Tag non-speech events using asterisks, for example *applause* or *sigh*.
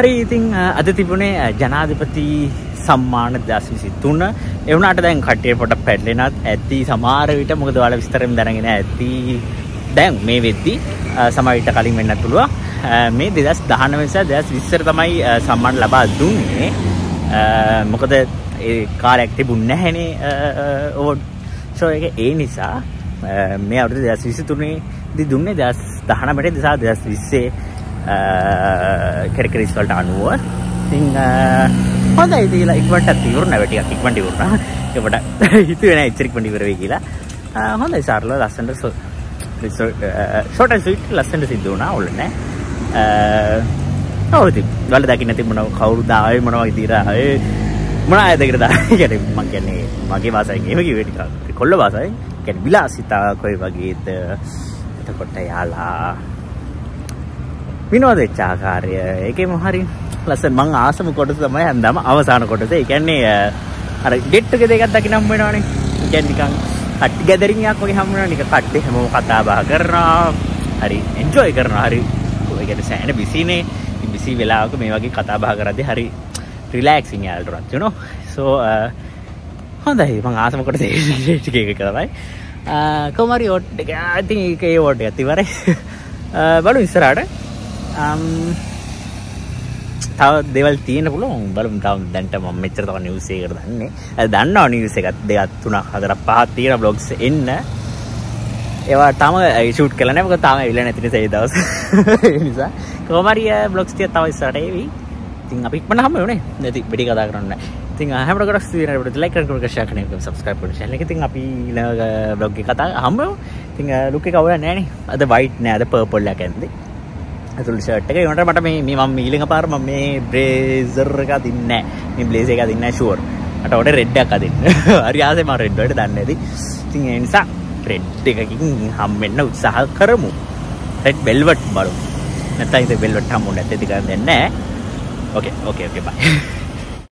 හරි ඉතින් අද තිබුණේ ජනාධිපති සම්මාන දස් විසි තුන්න එවුණට දැන් කටේ පොට පැඩලෙනත් ඇති සමාරවිට මොකද වල විස්තරම් දැනගෙන ඇති දැන් මේ වෙද්දි සමවිට කලින් වෙන්න පුළුව මේ දෙදස් දහන නිසා දෙදස් විස්සර තමයි සම්මාන ලබා දුන්නේ. මොකද කාලයක් තිබුන්න හැනේ ඕඩ් ෂෝ එක. ඒ නිසා මේ අවුදු දෙදස් විසි තුනේ දි දුන්නේ දස් දහනමට දෙසා දෙදස් විස්සේ. කෙරකරිස් වලට අනුව ඉතින් හොඳ ඉතිලා ඉක්වට තිවරුණ වැටියක් ඉක්මට ඉවරුණ. එකට හිතුවෙන එච්චරික් පටි කරවේ කියලා. හොඳයි සාරල ලස්සන්ට ෂොට සිට ලස්සට සිද්ධ වුණා. ඔලන ඔවති වල දකින්න තිබුණ කවුරු දාය මොනව ඉතිරාය මොන අයදකරද ගැන *laughs* මං කියන්නේ මගේ වාසයගේමකි වැටි කොල්ල වාසයි ගැන විලා සිතා කොයි වගේත එතකොට යාලා විනෝද එච්චාකාරය ඒකෙම හරි ලස්සන් මං ආසම කොට තමයි හැන්දම අවසාන කොටස. එකන්නේ අර ගෙට්ටක දෙකත් දකි නම් වෙනවානේ. ගැන්නිකං කට්ටි ගැදරියක් වගේ හමුණ නික කට්ටේ හැම කතා බහ කරනවා. හරි එන්ජෝයි කරන හරි. ගැට සෑන බිසිනේ බිසි වෙලාක මේ වගේ කතා බහ කරදි හරි රිලෑක්සිං යාල්ටරත් යුනෝ සෝ හොඳයි. මං ආසම කොට ටික එක කරයි කොමරි ඔට් එක ඇති එක ඕට ඇතිවර බලු ඉස්සරට Um, තව දෙවල් තියෙන පුළුවන්. බලමු තව දැන්ට මම මෙච්චර තව නිවුස් එකකට දන්නේ. දන්නවා නිවුස් එකක් දෙකක් තුනක් හතරක් පහක් තියෙන බ්ලොග්ස් එන්න. ඒවා තම ෂූට් කළා නැහැ මොකද තාම ඇවිල්ලා නැති නිසා ඒ දවස්. *laughs* ඒ නිසා. කොහොම හරි බ්ලොග්ස් ටික තව ඉස්සරහට එවි. ඉතින් අපි ඉක්මන හම්බ වෙන්නේ නැති වෙඩි කතා කරන්න ඉතින් හැමෝට ගොඩක් ස්තුතියි. අපිට ලයික් කරන්න කරන්න ෂෙයා කරන්න සබ්ස්ක්‍රයිබ් කරන්න channel එක. ඉතින් අපි ඊළඟ බ්ලොග් එක කතා හම්බ වෙමු. ඉතින් ලුක් එක අවුල නැහැ නේ අද වයිට් නෑ. අද පර්පල් එකක් ඇන්දේ. ඇතුළු ෂර්ට් එක. ඒකට මට මේ මේ මම ඊළඟ පාර මම මේ බ්‍රේසර් එක අදින්නේ නැහැ. මේ බ්ලේසර් එක අදින්නේ නැහැ ෂුවර් මට උඩ රෙඩ් එකක් අදින්න. *laughs* හරි ආසයි මම රෙඩ් වලට දන්නේ නැති. ඉතින් ඒ නිසා රෙඩ් එකකින් හම් වෙන්න උත්සාහ කරමු. රෙඩ් වෙල්වට් බලමු. නැත්නම් ඉතින් වෙල්වට් හම්බුනේ නැත්නම් ඉතින් කරන්නේ නැහැ. ඕකේ ඕකේ ඕකේ බයි